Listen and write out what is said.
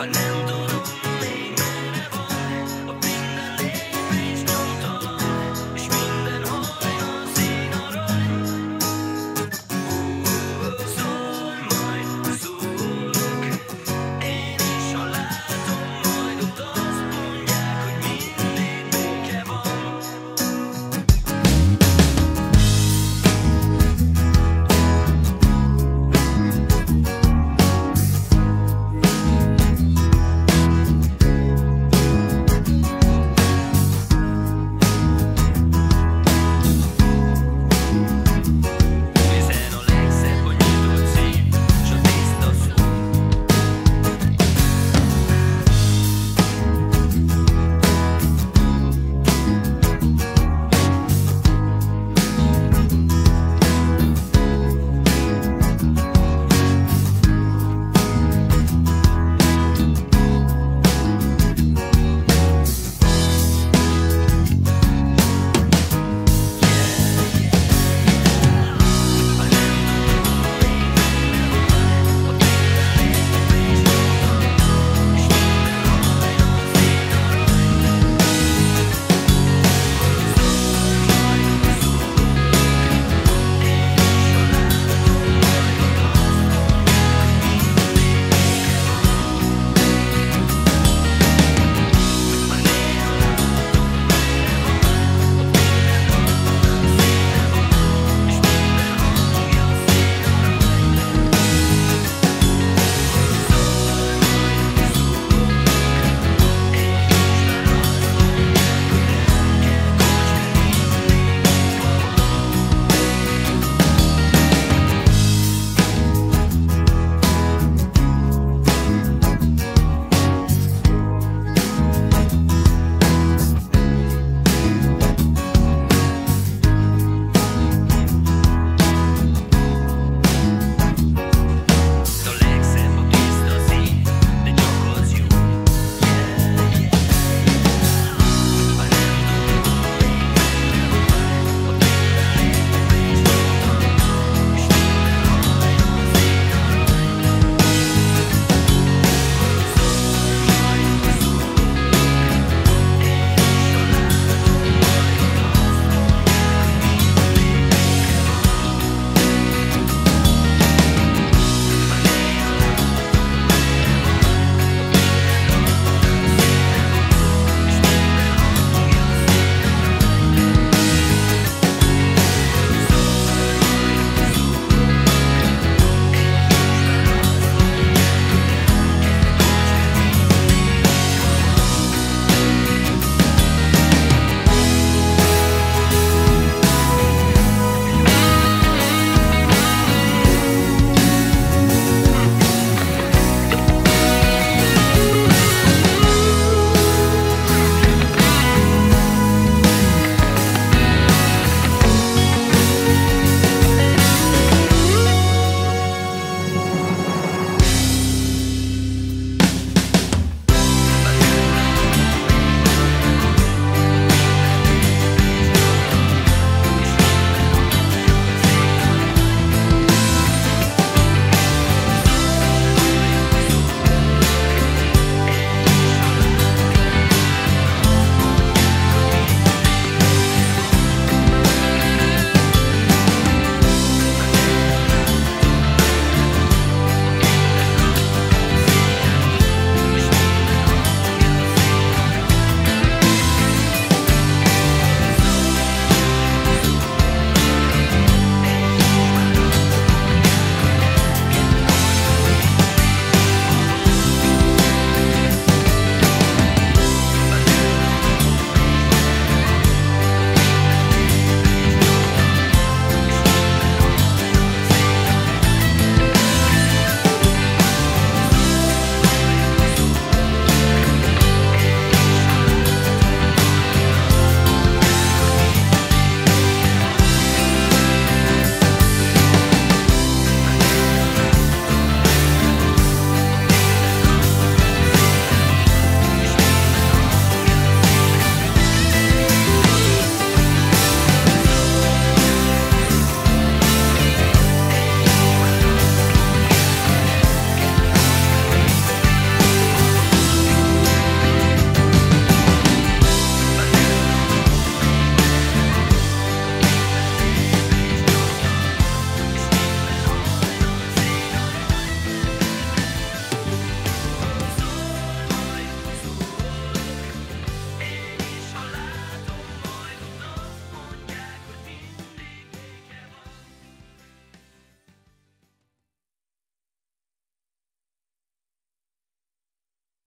But now